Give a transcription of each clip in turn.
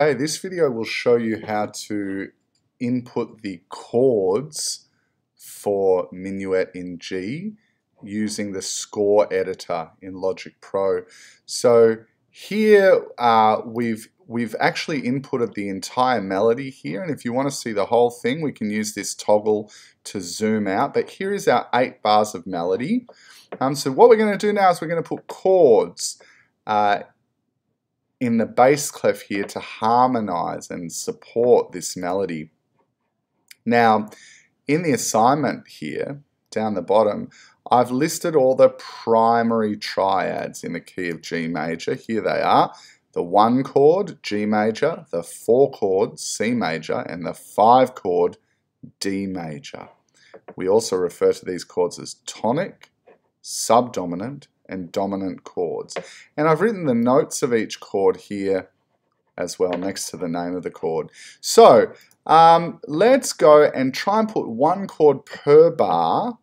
Hey, this video will show you how to input the chords for Minuet in G using the score editor in Logic Pro. So here uh, we've we've actually inputted the entire melody here and if you want to see the whole thing we can use this toggle to zoom out but here is our eight bars of melody um, so what we're going to do now is we're going to put chords uh, in the bass clef here to harmonize and support this melody. Now, in the assignment here, down the bottom, I've listed all the primary triads in the key of G major. Here they are. The one chord, G major, the four chord, C major, and the five chord, D major. We also refer to these chords as tonic, subdominant, and dominant chords. And I've written the notes of each chord here as well next to the name of the chord. So um, let's go and try and put one chord per bar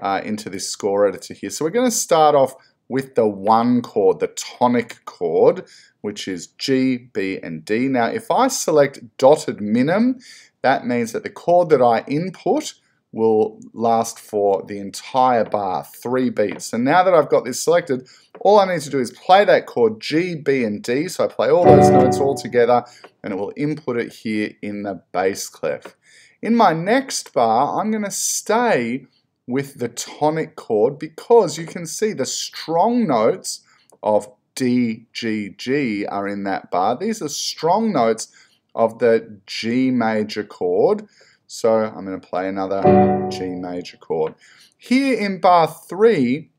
uh, into this score editor here. So we're going to start off with the one chord, the tonic chord, which is G, B, and D. Now, if I select dotted minim, that means that the chord that I input will last for the entire bar, three beats. So now that I've got this selected, all I need to do is play that chord G, B, and D. So I play all those notes all together and it will input it here in the bass clef. In my next bar, I'm going to stay with the tonic chord because you can see the strong notes of D, G, G are in that bar. These are strong notes of the G major chord. So I'm going to play another G major chord. Here in bar 3,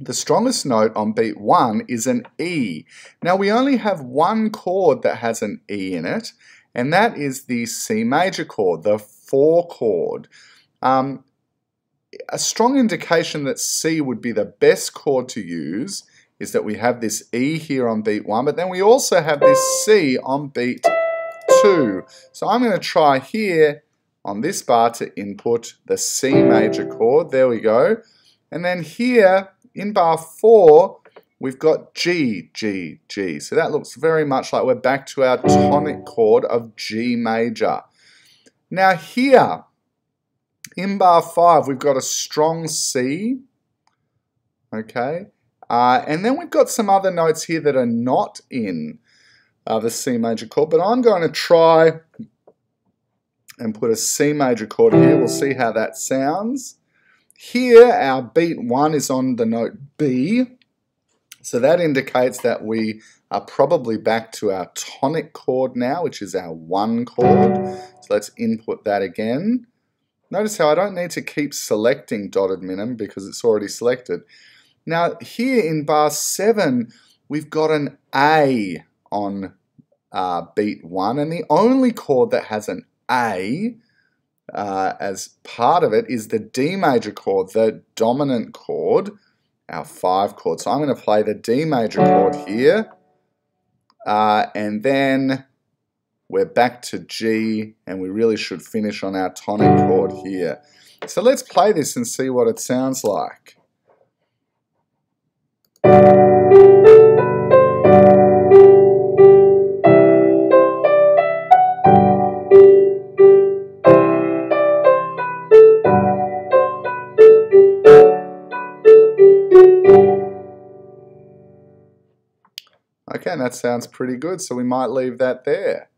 the strongest note on beat 1 is an E. Now we only have one chord that has an E in it, and that is the C major chord, the 4 chord. Um, a strong indication that C would be the best chord to use is that we have this E here on beat 1, but then we also have this C on beat 2. So I'm going to try here on this bar to input the C major chord. There we go. And then here in bar 4, we've got G, G, G. So that looks very much like we're back to our tonic chord of G major. Now here, in bar 5, we've got a strong C, okay? Uh, and then we've got some other notes here that are not in uh, the C major chord, but I'm going to try and put a C major chord here. We'll see how that sounds. Here, our beat one is on the note B. So that indicates that we are probably back to our tonic chord now, which is our one chord. So let's input that again. Notice how I don't need to keep selecting dotted minim because it's already selected. Now here in bar 7, we've got an A on uh, beat 1, and the only chord that has an a uh, as part of it is the D major chord, the dominant chord, our five chord. So I'm going to play the D major chord here, uh, and then we're back to G, and we really should finish on our tonic chord here. So let's play this and see what it sounds like. Okay, and that sounds pretty good, so we might leave that there.